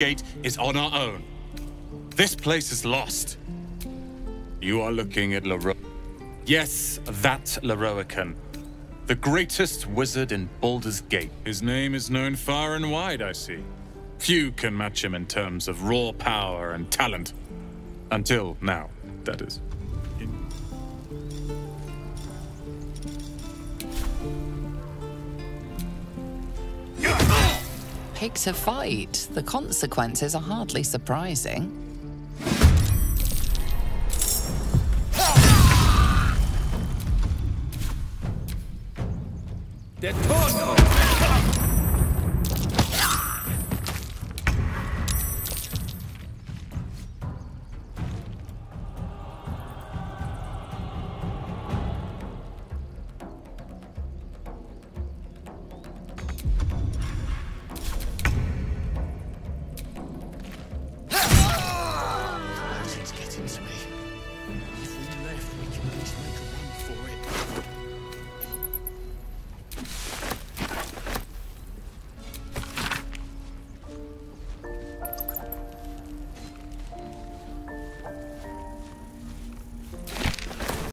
Gate is on our own. This place is lost. You are looking at Laro... Yes, that Lorroakan. The greatest wizard in Baldur's Gate. His name is known far and wide, I see. Few can match him in terms of raw power and talent. Until now, that is. Pick to fight. The consequences are hardly surprising.